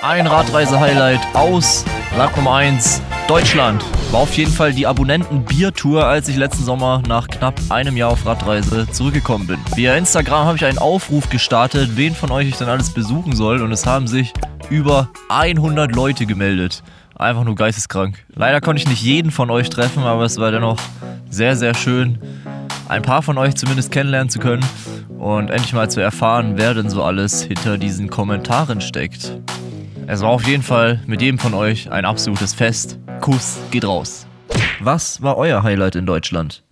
Ein Radreise-Highlight aus Nummer 1, Deutschland. War auf jeden Fall die Abonnenten-Bier-Tour, als ich letzten Sommer nach knapp einem Jahr auf Radreise zurückgekommen bin. Via Instagram habe ich einen Aufruf gestartet, wen von euch ich dann alles besuchen soll und es haben sich über 100 Leute gemeldet. Einfach nur geisteskrank. Leider konnte ich nicht jeden von euch treffen, aber es war dennoch sehr, sehr schön, ein paar von euch zumindest kennenlernen zu können und endlich mal zu erfahren, wer denn so alles hinter diesen Kommentaren steckt. Es war auf jeden Fall mit jedem von euch ein absolutes Fest. Kuss geht raus. Was war euer Highlight in Deutschland?